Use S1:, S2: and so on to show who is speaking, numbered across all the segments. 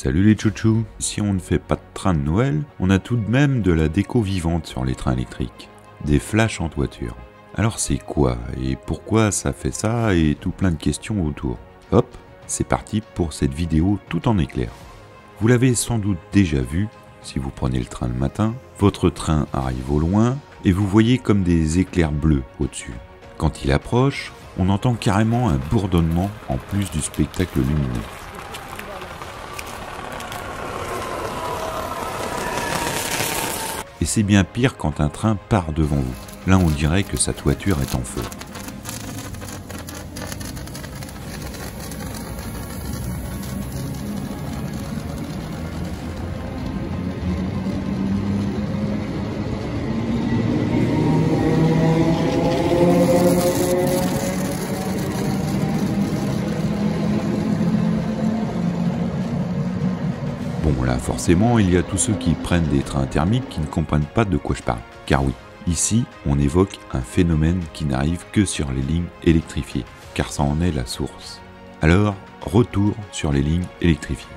S1: Salut les chouchous Si on ne fait pas de train de Noël, on a tout de même de la déco vivante sur les trains électriques. Des flashs en toiture. Alors c'est quoi Et pourquoi ça fait ça Et tout plein de questions autour. Hop, c'est parti pour cette vidéo tout en éclair. Vous l'avez sans doute déjà vu, si vous prenez le train le matin, votre train arrive au loin et vous voyez comme des éclairs bleus au-dessus. Quand il approche, on entend carrément un bourdonnement en plus du spectacle lumineux. C'est bien pire quand un train part devant vous. Là, on dirait que sa toiture est en feu. Bon là forcément il y a tous ceux qui prennent des trains thermiques qui ne comprennent pas de quoi je parle. Car oui, ici on évoque un phénomène qui n'arrive que sur les lignes électrifiées, car ça en est la source. Alors, retour sur les lignes électrifiées.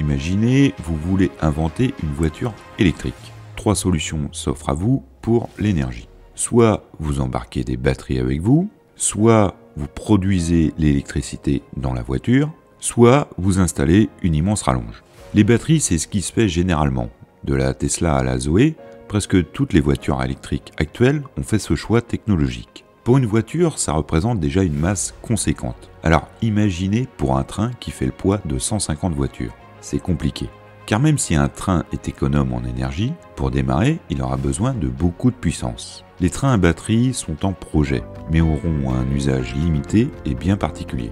S1: Imaginez, vous voulez inventer une voiture électrique. Trois solutions s'offrent à vous pour l'énergie. Soit vous embarquez des batteries avec vous, soit vous produisez l'électricité dans la voiture, soit vous installez une immense rallonge. Les batteries, c'est ce qui se fait généralement. De la Tesla à la Zoé, presque toutes les voitures électriques actuelles ont fait ce choix technologique. Pour une voiture, ça représente déjà une masse conséquente. Alors imaginez pour un train qui fait le poids de 150 voitures. C'est compliqué. Car même si un train est économe en énergie, pour démarrer, il aura besoin de beaucoup de puissance. Les trains à batterie sont en projet, mais auront un usage limité et bien particulier.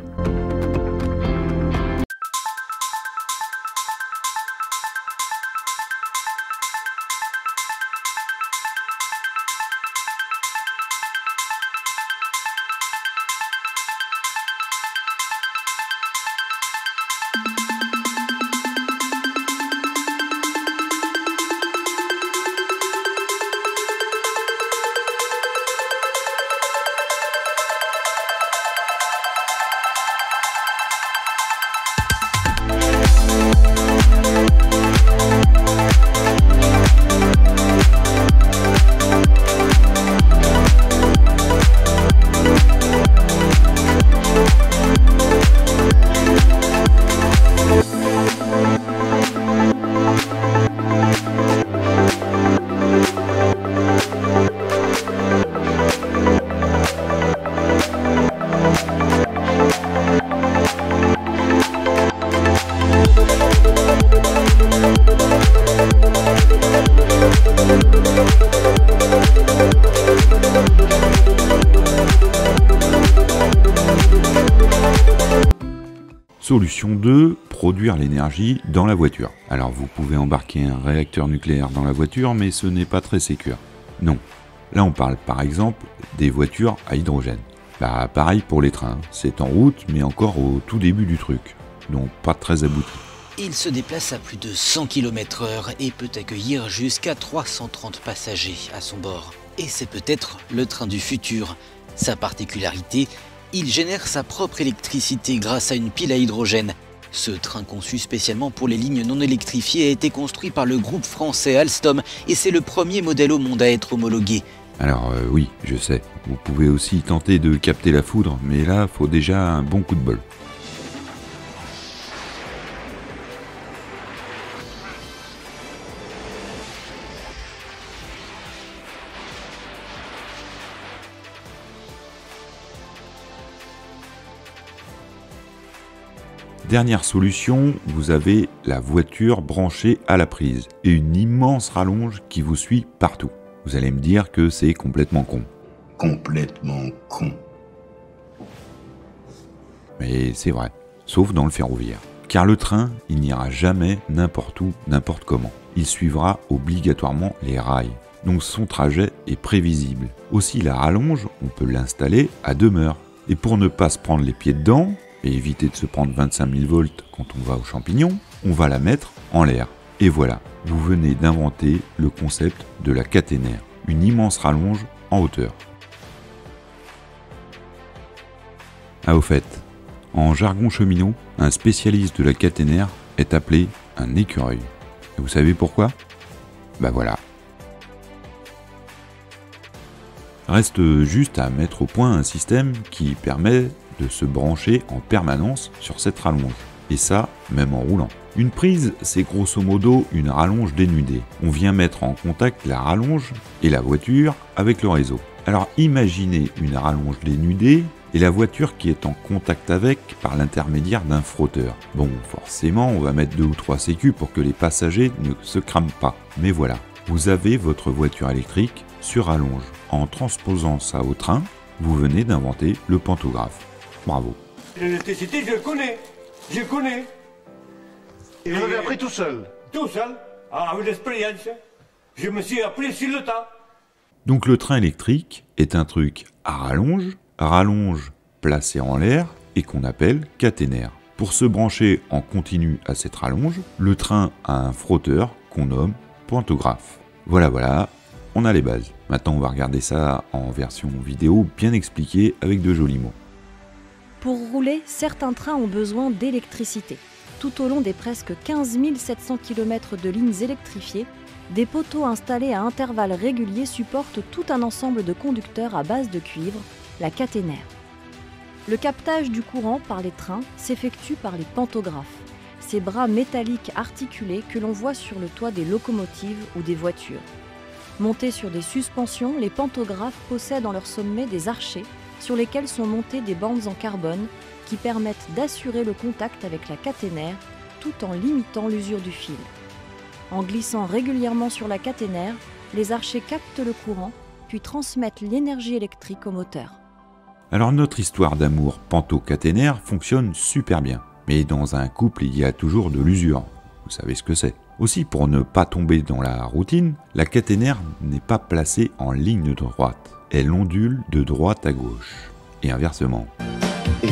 S1: Solution 2, produire l'énergie dans la voiture. Alors vous pouvez embarquer un réacteur nucléaire dans la voiture, mais ce n'est pas très sécur. Non. Là on parle par exemple des voitures à hydrogène. Bah pareil pour les trains, c'est en route mais encore au tout début du truc. Donc pas très abouti.
S2: Il se déplace à plus de 100 km/h et peut accueillir jusqu'à 330 passagers à son bord. Et c'est peut-être le train du futur. Sa particularité, il génère sa propre électricité grâce à une pile à hydrogène. Ce train conçu spécialement pour les lignes non électrifiées a été construit par le groupe français Alstom et c'est le premier modèle au monde à être homologué.
S1: Alors euh, oui, je sais, vous pouvez aussi tenter de capter la foudre, mais là, faut déjà un bon coup de bol. Dernière solution, vous avez la voiture branchée à la prise et une immense rallonge qui vous suit partout. Vous allez me dire que c'est complètement con.
S3: Complètement con.
S1: Mais c'est vrai, sauf dans le ferroviaire. Car le train, il n'ira jamais n'importe où, n'importe comment. Il suivra obligatoirement les rails. Donc son trajet est prévisible. Aussi la rallonge, on peut l'installer à demeure. Et pour ne pas se prendre les pieds dedans, et éviter de se prendre 25 000 volts quand on va aux champignons, on va la mettre en l'air. Et voilà, vous venez d'inventer le concept de la caténaire, une immense rallonge en hauteur. Ah au fait, En jargon cheminot, un spécialiste de la caténaire est appelé un écureuil. Et vous savez pourquoi? Bah voilà. Reste juste à mettre au point un système qui permet de se brancher en permanence sur cette rallonge. Et ça, même en roulant. Une prise, c'est grosso modo une rallonge dénudée. On vient mettre en contact la rallonge et la voiture avec le réseau. Alors imaginez une rallonge dénudée et la voiture qui est en contact avec par l'intermédiaire d'un frotteur. Bon, forcément, on va mettre deux ou trois sécu pour que les passagers ne se crament pas. Mais voilà, vous avez votre voiture électrique sur rallonge. En transposant ça au train, vous venez d'inventer le pantographe. Bravo.
S4: L'électricité, je le connais. Je le connais.
S5: Et vous l'avez appris tout seul
S4: Tout seul, ah, avec l'expérience. Je me suis appris sur le tas.
S1: Donc le train électrique est un truc à rallonge, rallonge placé en l'air et qu'on appelle caténaire. Pour se brancher en continu à cette rallonge, le train a un frotteur qu'on nomme pantographe. Voilà, voilà, on a les bases. Maintenant, on va regarder ça en version vidéo bien expliquée avec de jolis mots.
S6: Pour rouler, certains trains ont besoin d'électricité. Tout au long des presque 15 700 km de lignes électrifiées, des poteaux installés à intervalles réguliers supportent tout un ensemble de conducteurs à base de cuivre, la caténaire. Le captage du courant par les trains s'effectue par les pantographes, ces bras métalliques articulés que l'on voit sur le toit des locomotives ou des voitures. Montés sur des suspensions, les pantographes possèdent en leur sommet des archets sur lesquels sont montées des bandes en carbone qui permettent d'assurer le contact avec la caténaire tout en limitant l'usure du fil. En glissant régulièrement sur la caténaire, les archers captent le courant puis transmettent l'énergie électrique au moteur.
S1: Alors notre histoire d'amour panto-caténaire fonctionne super bien. Mais dans un couple, il y a toujours de l'usure. Vous savez ce que c'est. Aussi, pour ne pas tomber dans la routine, la caténaire n'est pas placée en ligne droite. Elle ondule de droite à gauche. Et inversement.
S5: Et.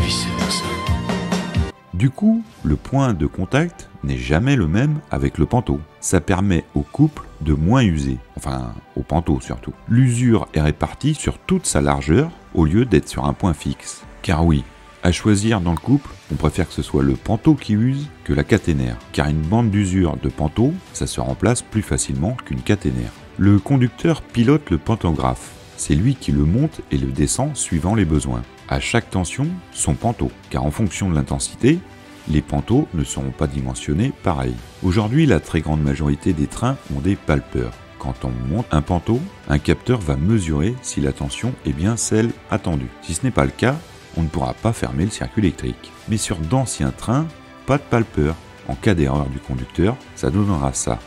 S1: Du coup, le point de contact n'est jamais le même avec le panto. Ça permet au couple de moins user, enfin au panto surtout. L'usure est répartie sur toute sa largeur au lieu d'être sur un point fixe. Car oui, à choisir dans le couple, on préfère que ce soit le panto qui use que la caténaire, car une bande d'usure de panto, ça se remplace plus facilement qu'une caténaire. Le conducteur pilote le pantographe. C'est lui qui le monte et le descend suivant les besoins. À chaque tension, son panto, car en fonction de l'intensité, les pantos ne seront pas dimensionnés pareil. Aujourd'hui, la très grande majorité des trains ont des palpeurs. Quand on monte un panto, un capteur va mesurer si la tension est bien celle attendue. Si ce n'est pas le cas, on ne pourra pas fermer le circuit électrique. Mais sur d'anciens trains, pas de palpeur. En cas d'erreur du conducteur, ça donnera ça.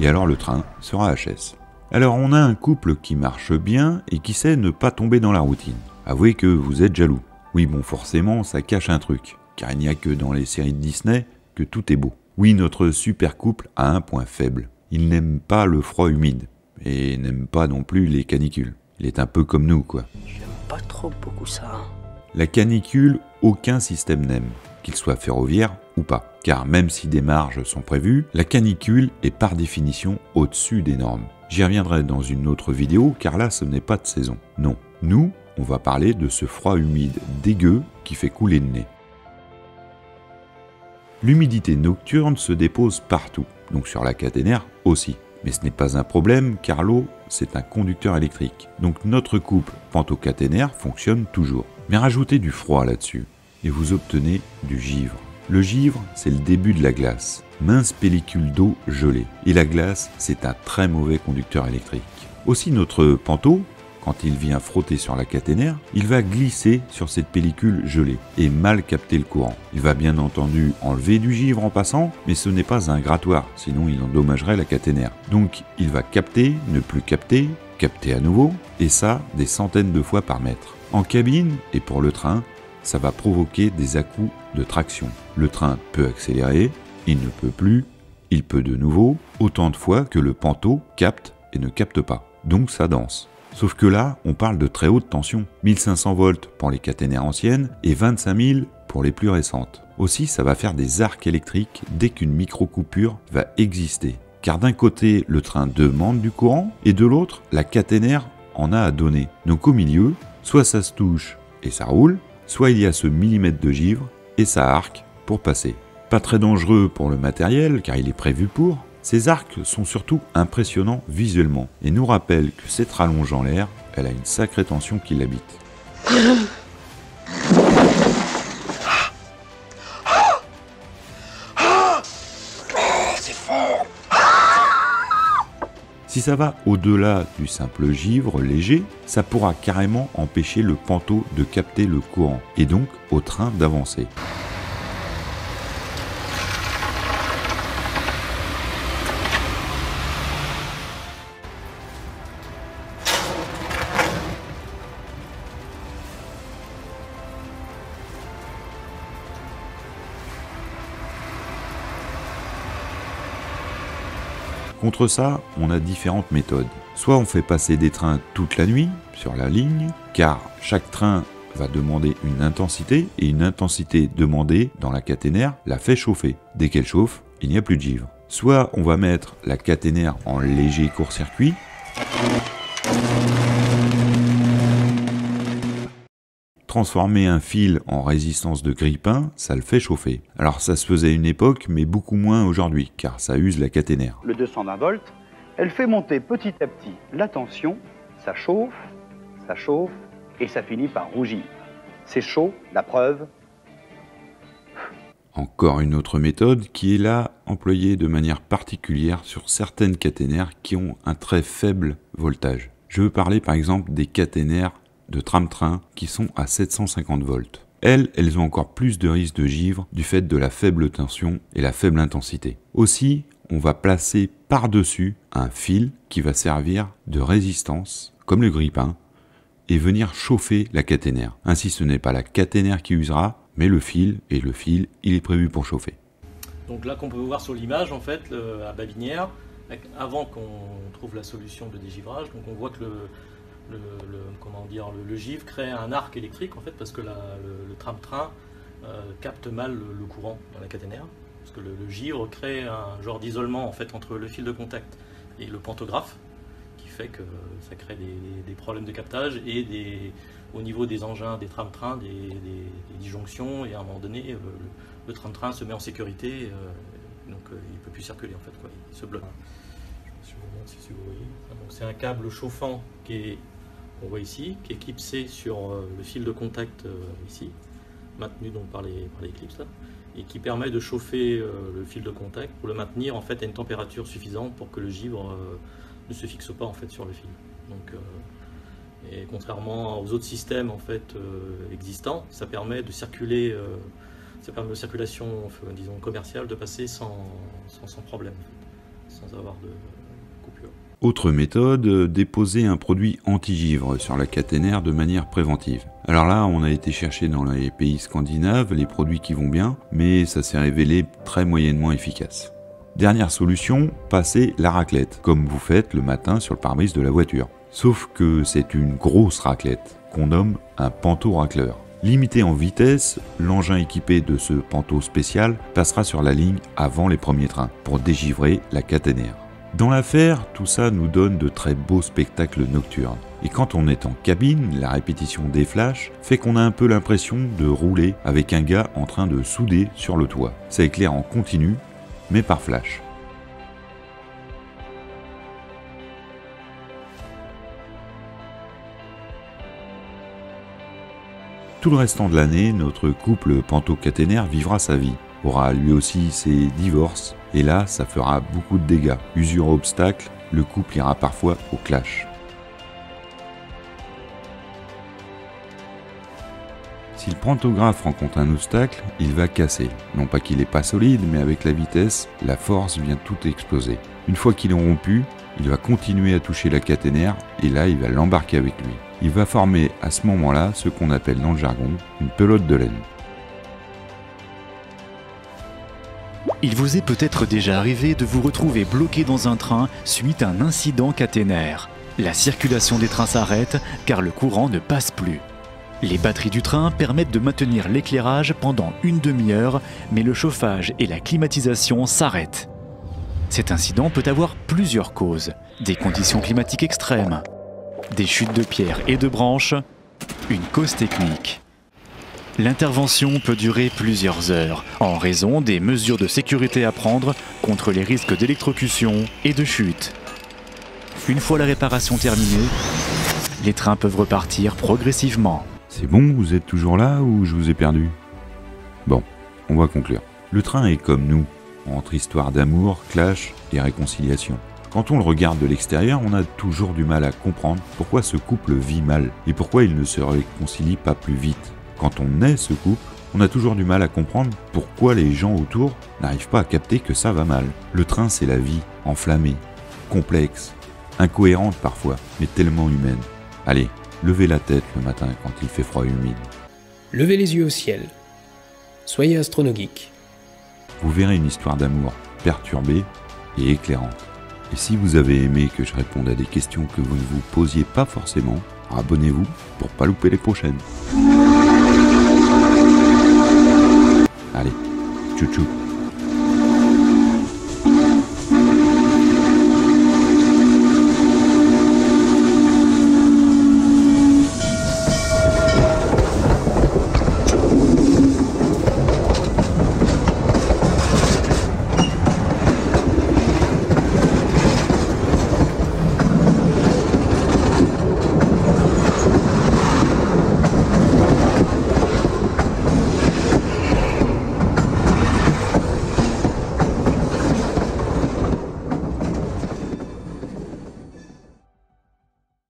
S1: Et alors le train sera HS. Alors on a un couple qui marche bien et qui sait ne pas tomber dans la routine. Avouez que vous êtes jaloux. Oui bon forcément ça cache un truc, car il n'y a que dans les séries de Disney que tout est beau. Oui notre super couple a un point faible. Il n'aime pas le froid humide, et n'aime pas non plus les canicules. Il est un peu comme nous quoi.
S7: J'aime pas trop beaucoup ça.
S1: La canicule, aucun système n'aime, qu'il soit ferroviaire ou pas. Car même si des marges sont prévues, la canicule est par définition au-dessus des normes. J'y reviendrai dans une autre vidéo car là ce n'est pas de saison. Non, nous, on va parler de ce froid humide dégueu qui fait couler le nez. L'humidité nocturne se dépose partout, donc sur la caténaire aussi. Mais ce n'est pas un problème car l'eau, c'est un conducteur électrique. Donc notre couple pantocaténaire fonctionne toujours. Mais rajoutez du froid là-dessus et vous obtenez du givre. Le givre, c'est le début de la glace, mince pellicule d'eau gelée. Et la glace, c'est un très mauvais conducteur électrique. Aussi notre panto, quand il vient frotter sur la caténaire, il va glisser sur cette pellicule gelée et mal capter le courant. Il va bien entendu enlever du givre en passant, mais ce n'est pas un grattoir, sinon il endommagerait la caténaire. Donc il va capter, ne plus capter, capter à nouveau, et ça des centaines de fois par mètre. En cabine et pour le train, ça va provoquer des à-coups de traction. Le train peut accélérer, il ne peut plus, il peut de nouveau, autant de fois que le panto capte et ne capte pas. Donc ça danse. Sauf que là, on parle de très haute tension, 1500 volts pour les caténaires anciennes et 25 000 pour les plus récentes. Aussi, ça va faire des arcs électriques dès qu'une micro-coupure va exister. car d'un côté le train demande du courant et de l'autre la caténaire en a à donner. Donc au milieu, soit ça se touche et ça roule, soit il y a ce millimètre de givre et ça arc pour passer. Pas très dangereux pour le matériel car il est prévu pour. Ces arcs sont surtout impressionnants visuellement et nous rappellent que cette rallonge en l'air, elle a une sacrée tension qui l'habite. Si ça va au-delà du simple givre léger, ça pourra carrément empêcher le panteau de capter le courant et donc au train d'avancer. Contre ça, on a différentes méthodes. Soit on fait passer des trains toute la nuit sur la ligne, car chaque train va demander une intensité, et une intensité demandée dans la caténaire la fait chauffer. Dès qu'elle chauffe, il n'y a plus de givre. Soit on va mettre la caténaire en léger court-circuit, Transformer un fil en résistance de grille-pain, ça le fait chauffer. Alors ça se faisait à une époque, mais beaucoup moins aujourd'hui, car ça use la caténaire.
S8: le 220 volts, elle fait monter petit à petit la tension, ça chauffe, ça chauffe, et ça finit par rougir. C'est chaud, la preuve,
S1: Encore une autre méthode qui est là employée de manière particulière sur certaines caténaires qui ont un très faible voltage. Je veux parler par exemple des caténaires de tram-train qui sont à 750 volts. Elles, elles ont encore plus de risque de givre du fait de la faible tension et la faible intensité. Aussi, on va placer par-dessus un fil qui va servir de résistance, comme le grille-pain, et venir chauffer la caténaire. Ainsi, ce n'est pas la caténaire qui usera, mais le fil, et le fil, il est prévu pour chauffer.
S9: Donc là qu'on peut voir sur l'image en fait à Babinière, avant qu'on trouve la solution de dégivrage, donc on voit que le, le, le- comment dire, le, le givre crée un arc électrique en fait parce que la- le, tram-train euh, capte mal le, courant dans la caténaire. Parce que le, givre crée un genre d'isolement en fait entre le fil de contact et le pantographe qui fait que ça crée des, des- des problèmes de captage et des, au niveau des engins des tram-trains des, disjonctions et à un moment donné euh, le, tram-train se met en sécurité euh, donc il ne peut plus circuler en fait quoi, il se bloque. Si vous voyez. Donc, C'est un câble chauffant qui est, on voit ici, qui est clipsé sur euh, le fil de contact euh, ici, maintenu donc par les, clips là, et qui permet de chauffer euh, le fil de contact pour le maintenir en fait à une température suffisante pour que le givre ne se fixe pas en fait sur le fil. Donc, et contrairement aux autres systèmes en fait existants, ça permet de circuler, ça permet aux circulations, euh, disons commerciales, de passer sans, sans, problème, sans avoir de coupure.
S1: Autre méthode, euh, déposer un produit anti-givre sur la caténaire de manière préventive. Alors là, on a été chercher dans les pays scandinaves les produits qui vont bien, mais ça s'est révélé très moyennement efficace. Dernière solution, passer la raclette, comme vous faites le matin sur le pare-brise de la voiture. Sauf que c'est une grosse raclette, qu'on nomme un panteau racleur. Limité en vitesse, l'engin équipé de ce panteau spécial passera sur la ligne avant les premiers trains, pour dégivrer la caténaire. Dans l'affaire, tout ça nous donne de très beaux spectacles nocturnes. Et quand on est en cabine, la répétition des flashs fait qu'on a un peu l'impression de rouler avec un gars en train de souder sur le toit. Ça éclaire en continu, mais par flash. Tout le restant de l'année, notre couple panto-caténaire vivra sa vie, aura lui aussi ses divorces, et là, ça fera beaucoup de dégâts. Usure obstacle, le couple ira parfois au clash. Si le pantographe rencontre un obstacle, il va casser. Non pas qu'il est pas solide, mais avec la vitesse, la force vient tout exploser. Une fois qu'il est rompu, il va continuer à toucher la caténaire et là il va l'embarquer avec lui. Il va former à ce moment-là ce qu'on appelle dans le jargon une pelote de laine.
S10: Il vous est peut-être déjà arrivé de vous retrouver bloqué dans un train suite à un incident caténaire. La circulation des trains s'arrête car le courant ne passe plus. Les batteries du train permettent de maintenir l'éclairage pendant une demi-heure, mais le chauffage et la climatisation s'arrêtent. Cet incident peut avoir plusieurs causes. Des conditions climatiques extrêmes, des chutes de pierres et de branches, une cause technique. L'intervention peut durer plusieurs heures en raison des mesures de sécurité à prendre contre les risques d'électrocution et de chute. Une fois la réparation terminée, les trains peuvent repartir progressivement.
S1: C'est bon, vous êtes toujours là ou je vous ai perdu? Bon, on va conclure. Le train est comme nous, entre histoire d'amour, clash et réconciliation. Quand on le regarde de l'extérieur, on a toujours du mal à comprendre pourquoi ce couple vit mal et pourquoi il ne se réconcilie pas plus vite. Quand on est ce couple, on a toujours du mal à comprendre pourquoi les gens autour n'arrivent pas à capter que ça va mal. Le train, c'est la vie, enflammée, complexe, incohérente parfois, mais tellement humaine. Allez, levez la tête le matin quand il fait froid et humide.
S11: Levez les yeux au ciel. Soyez astronogeek.
S1: Vous verrez une histoire d'amour perturbée et éclairante. Et si vous avez aimé que je réponde à des questions que vous ne vous posiez pas forcément, abonnez-vous pour pas louper les prochaines. Allez, tchou tchou